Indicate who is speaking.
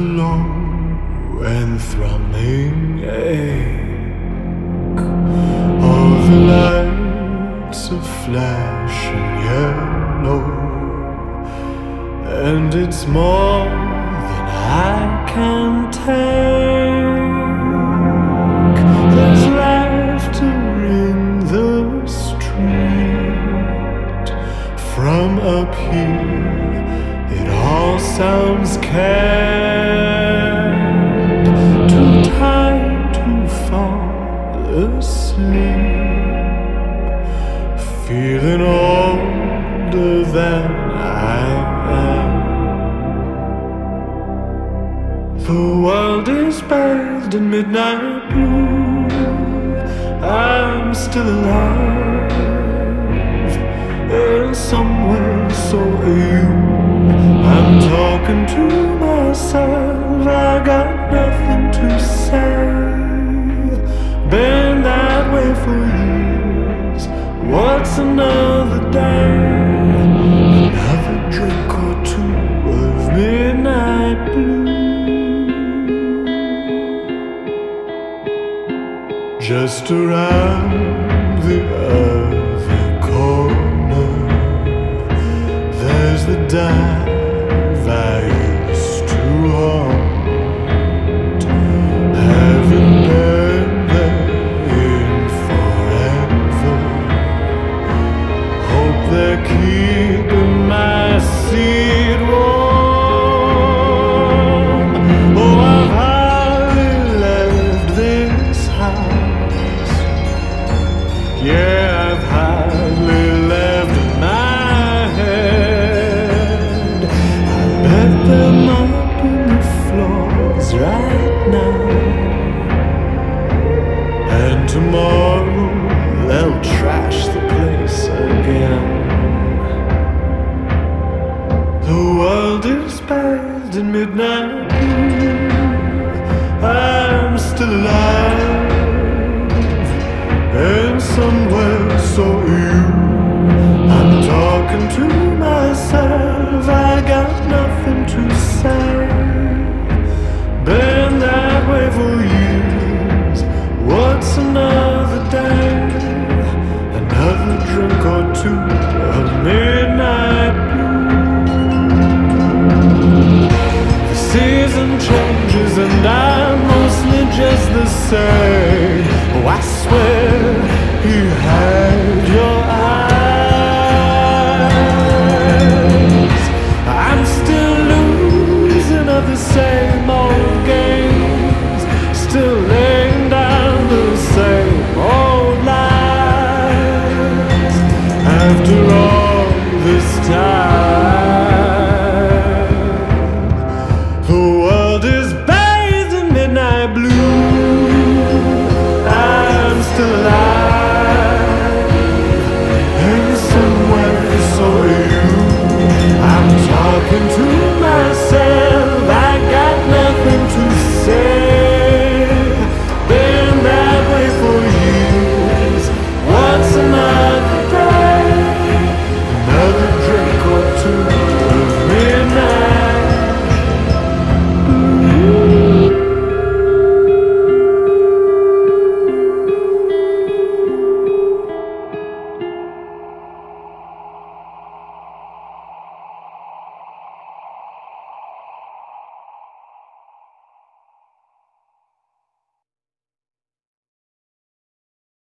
Speaker 1: low and thrumming ache. All the lights are flashing yellow, and it's more than I can take. There's laughter in the street. From up here, all sounds canned. Too tired to fall asleep. Feeling older than I am. The world is bathed in midnight blue. I'm still alive. And somewhere so are you. I'm talking to myself. I got nothing to say. Been that way for years. What's another day? Another drink or two of midnight blue. Just around the other right now. And tomorrow world is bathed in midnight blue. I'm still alive, and somewhere so are you. I'm talking to myself. Season changes and I'm mostly just the same. Oh, I swear you had your eyes. I'm still losing at the same old games. Still laying down the same old lies. After all this time.